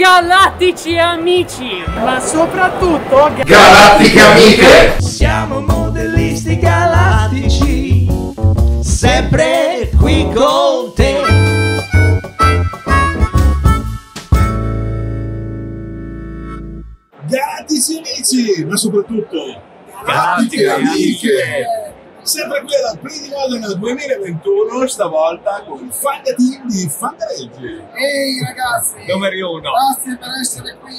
galattici amici, ma soprattutto Galattiche amiche! Siamo modellisti galattici, sempre qui con te. Galattici amici, ma soprattutto Galattiche amiche! Sempre qui alla Pretty Modena 2021, stavolta con il Fanga Team di Fangareggi. Ehi ragazzi, Numeri uno. grazie per essere qui.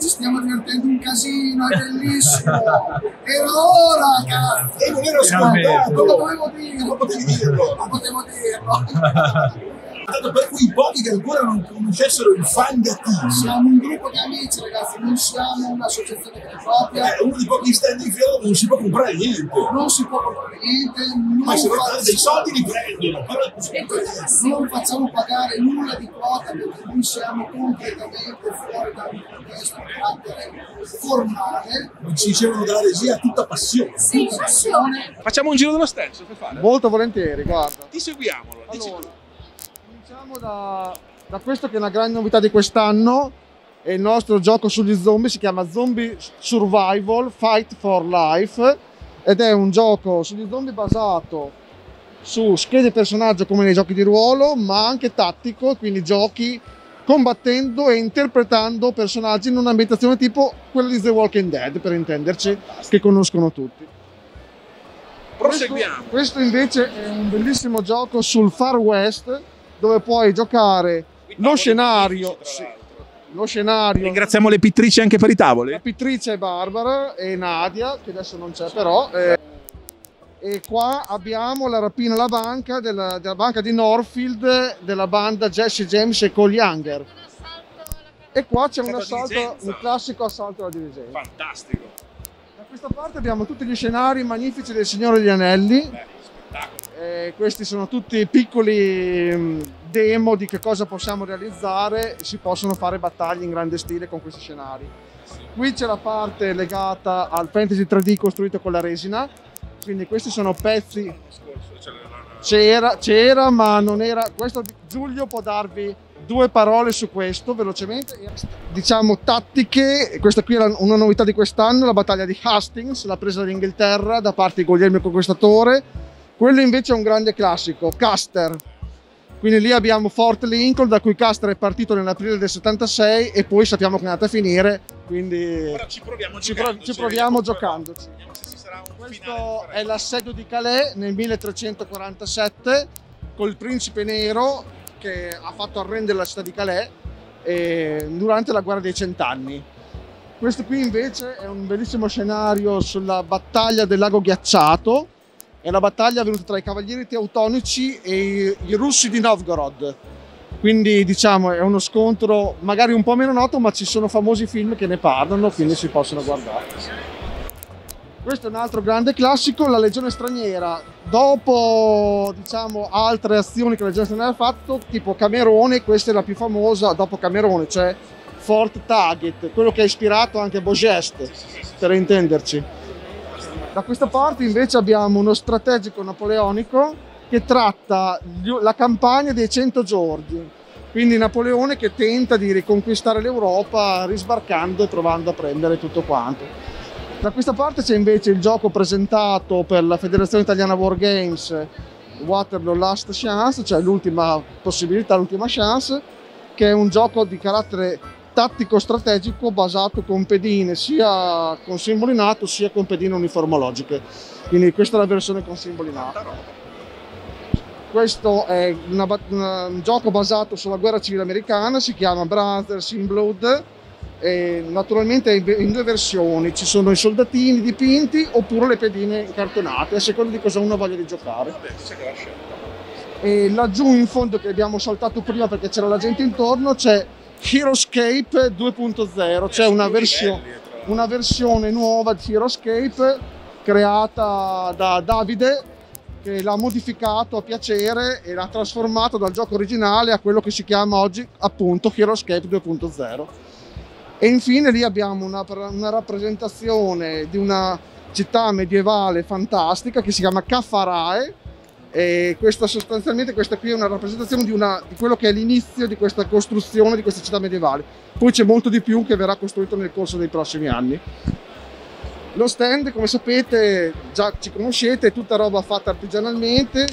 Ci stiamo divertendo un casino, è bellissimo. Era ora, cazzo. E non ero Non lo scontato! dovevo dire, Non potevi dirlo! non potevo dirlo. Tanto per quei pochi che ancora non conoscessero il Fanga Team. Siamo un gruppo di amici, ragazzi, non siamo un'associazione vera e propria. È uno dei pochi stand in fiera dove non si può comprare niente. Non si può comprare niente, non, Ma se vuoi dare dei facciamo, soldi li prendono, però non facciamo pagare nulla di quota perché noi siamo completamente fuori da un contesto di carattere formale. Ci dicevano dalla regia tutta passione. Sì, passione. Facciamo un giro dello stand, se fai fare. Molto volentieri, guarda. Ti seguiamo allora. dici Allora, tu. Cominciamo da, da questo che è una grande novità di quest'anno. È il nostro gioco sugli zombie, si chiama Zombie Survival Fight for Life ed è un gioco sugli zombie basato su schede personaggio come nei giochi di ruolo, ma anche tattico, quindi giochi combattendo e interpretando personaggi in un'ambientazione tipo quella di The Walking Dead, per intenderci, che conoscono tutti. Proseguiamo. Questo, questo invece è un bellissimo gioco sul Far West dove puoi giocare lo scenario, sì, lo scenario, Ringraziamo le pittrici anche per i la tavoli. pittrice è Barbara e Nadia, che adesso non c'è però. eh, e qua abbiamo la rapina alla banca della, della banca di Norfield della banda Jesse James e Cole Younger. E qua c'è un assalto, un classico assalto alla dirigenza. Fantastico. Da questa parte abbiamo tutti gli scenari magnifici del Signore degli Anelli. Beh. Questi sono tutti piccoli mh, demo di che cosa possiamo realizzare. Si possono fare battaglie in grande stile con questi scenari. Qui c'è la parte legata al fantasy 3D costruito con la resina. Quindi questi sono pezzi. C'era, ma non era. Questo Giulio può darvi due parole su questo velocemente. Diciamo tattiche. Questa qui era una novità di quest'anno: la battaglia di Hastings, la presa d'Inghilterra da parte di Guglielmo il Conquistatore. Quello invece è un grande classico, Caster. Quindi lì abbiamo Fort Lincoln, da cui Caster è partito nell'aprile del 76 e poi sappiamo che è andata a finire. Quindi Però ci proviamo ci, pro- giocandoci, ci proviamo giocandoci. Questo è l'assedio di Calais nel 1347 col principe nero che ha fatto arrendere la città di Calais eh, durante la guerra dei cent'anni. Questo qui invece è un bellissimo scenario sulla battaglia del lago ghiacciato. È la battaglia avvenuta tra i cavalieri teutonici e i, i russi di Novgorod. Quindi diciamo è uno scontro magari un po' meno noto, ma ci sono famosi film che ne parlano, quindi si possono guardare. Questo è un altro grande classico, la Legione Straniera. Dopo, diciamo, altre azioni che la Legione Straniera ha fatto, tipo Camerone, questa è la più famosa dopo Camerone, cioè Fort Target, quello che ha ispirato anche Bogest, per intenderci. Da questa parte invece abbiamo uno strategico napoleonico che tratta la campagna dei 100 giorni. Quindi Napoleone che tenta di riconquistare l'Europa risbarcando e provando a prendere tutto quanto. Da questa parte c'è invece il gioco presentato per la Federazione Italiana War Games Waterloo Last Chance, cioè l'ultima possibilità, l'ultima chance, che è un gioco di carattere tattico-strategico basato con pedine sia con simboli NATO sia con pedine uniformologiche. Quindi questa è la versione con simboli NATO. Questo è una una- un gioco basato sulla guerra civile americana, si chiama Brothers in Blood. E naturalmente è in due versioni, ci sono i soldatini dipinti oppure le pedine incartonate, a seconda di cosa uno voglia di giocare. Vabbè, c'è che la scelta. E laggiù in fondo che abbiamo saltato prima perché c'era la gente intorno c'è Heroescape 2.0, c'è una, versio- l'altro. una versione nuova di Heroescape creata da Davide che l'ha modificato a piacere e l'ha trasformato dal gioco originale a quello che si chiama oggi appunto Heroescape 2.0. E infine lì abbiamo una, una rappresentazione di una città medievale fantastica che si chiama Caffarae, E questa sostanzialmente questa qui è una rappresentazione di, una- di quello che è l'inizio di questa costruzione di questa città medievale. Poi c'è molto di più che verrà costruito nel corso dei prossimi anni. Lo stand, come sapete, già ci conoscete, è tutta roba fatta artigianalmente,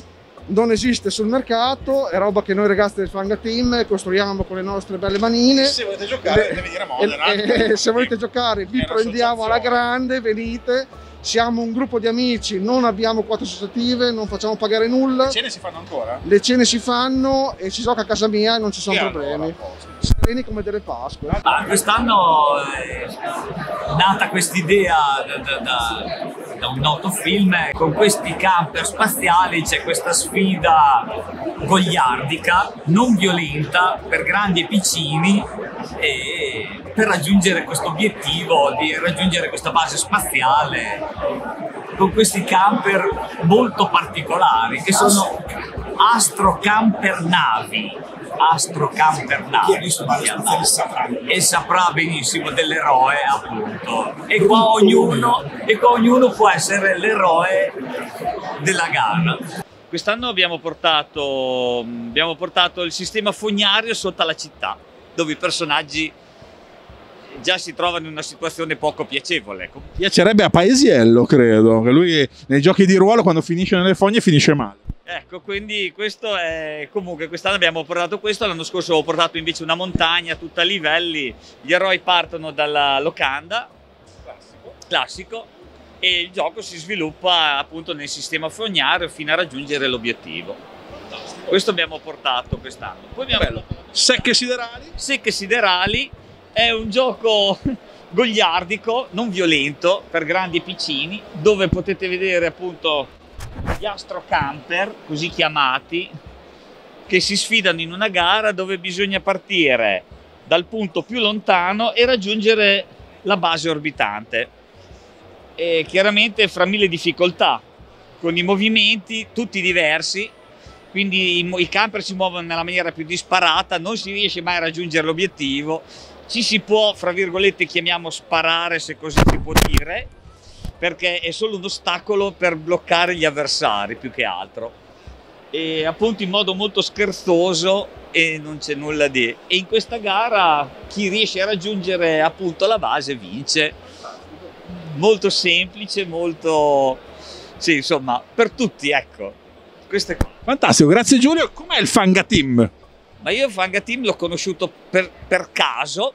non esiste sul mercato, è roba che noi ragazzi del Fanga Team costruiamo con le nostre belle manine. Se volete giocare, deve venire a Modena. e- e se volete giocare vi È una prendiamo alla grande, venite. Siamo un gruppo di amici, non abbiamo quote associative, non facciamo pagare nulla. Le cene si fanno ancora? Le cene si fanno e si gioca a casa mia e non ci sono E problemi. allora. Sereni come delle Pasque. Ah, quest'anno è nata quest'idea da, da- da- da un noto film con questi camper spaziali c'è questa sfida gogliardica, non violenta per grandi e piccini e per raggiungere questo obiettivo di raggiungere questa base spaziale con questi camper molto particolari che sono astro camper navi. Astro camper navi e saprà benissimo dell'eroe appunto. E qua ognuno, e qua ognuno può essere l'eroe della gara. Quest'anno abbiamo portato, abbiamo portato il sistema fognario sotto la città, dove i personaggi già si trovano in una situazione poco piacevole. Piacerebbe a Paesiello, credo, che lui nei giochi di ruolo quando finisce nelle fogne finisce male. Ecco, quindi questo è comunque quest'anno abbiamo portato questo, l'anno scorso ho portato invece una montagna tutta a livelli, gli eroi partono dalla locanda, classico, e il gioco si sviluppa appunto nel sistema fognario fino a raggiungere l'obiettivo. Questo abbiamo portato quest'anno. Poi abbiamo Bello. Secche siderali? Secche Siderali è un gioco gogliardico, non violento, per grandi e piccini, dove potete vedere appunto gli astro camper, così chiamati, che si sfidano in una gara dove bisogna partire dal punto più lontano e raggiungere la base orbitante. E chiaramente fra mille difficoltà, con i movimenti tutti diversi, quindi i camper si muovono nella maniera più disparata, non si riesce mai a raggiungere l'obiettivo, ci si può, fra virgolette, chiamiamo sparare se così si può dire, perché è solo un ostacolo per bloccare gli avversari più che altro. E appunto in modo molto scherzoso e non c'è nulla di. E in questa gara chi riesce a raggiungere appunto la base vince. Molto semplice, molto... Sì, insomma, per tutti, ecco. Queste cose. Fantastico, grazie Giulio. Com'è il Fanga Team? Ma io Fanga Team l'ho conosciuto per, per caso.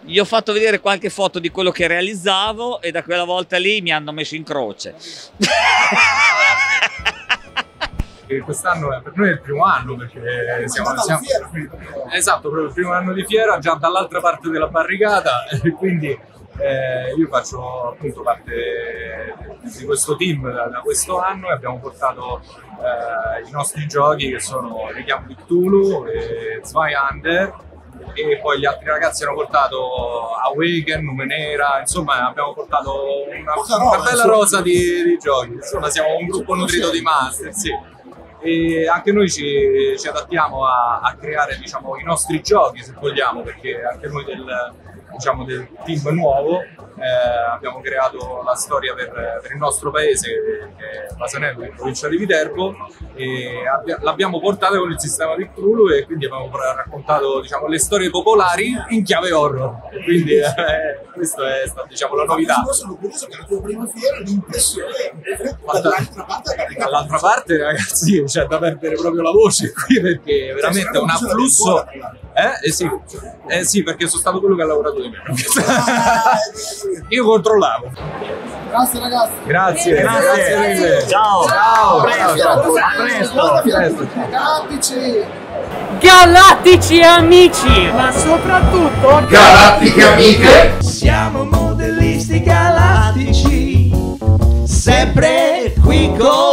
Gli ho fatto vedere qualche foto di quello che realizzavo e da quella volta lì mi hanno messo in croce. quest'anno è per noi è il primo anno perché siamo, siamo- fiera, esatto proprio il primo anno di fiera già dall'altra parte della barricata e quindi eh, io faccio appunto parte di questo team da, da questo anno e abbiamo portato eh, i nostri giochi che sono Richiamo di Cthulhu e Zweihander e poi gli altri ragazzi hanno portato Awaken, Numenera, insomma abbiamo portato una, roba, una bella rosa di, di giochi, insomma siamo un gruppo nutrito di master, sì. E anche noi ci, ci adattiamo a, a creare diciamo, i nostri giochi se vogliamo, perché anche noi del, diciamo, del team nuovo eh, abbiamo creato la storia per, per il nostro paese che è Basanello in provincia di Viterbo e abbia- l'abbiamo portata con il sistema di Cthulhu e quindi abbiamo raccontato diciamo, le storie popolari in chiave horror. E quindi eh, questa è stata diciamo, la novità. Io sono curioso che la tua prima fiera l'impressione è dall'altra parte dall'altra parte ragazzi c'è da perdere proprio la voce qui perché è veramente un afflusso eh? Eh sì. eh sì perché sono stato quello che ha lavorato di meno io controllavo Grazie ragazzi. grazie grazie, mille ciao ciao A presto, ciao. presto. A presto. Galattici. Galattici amici, ma soprattutto Galattiche amiche. Siamo modellisti galattici, sempre qui con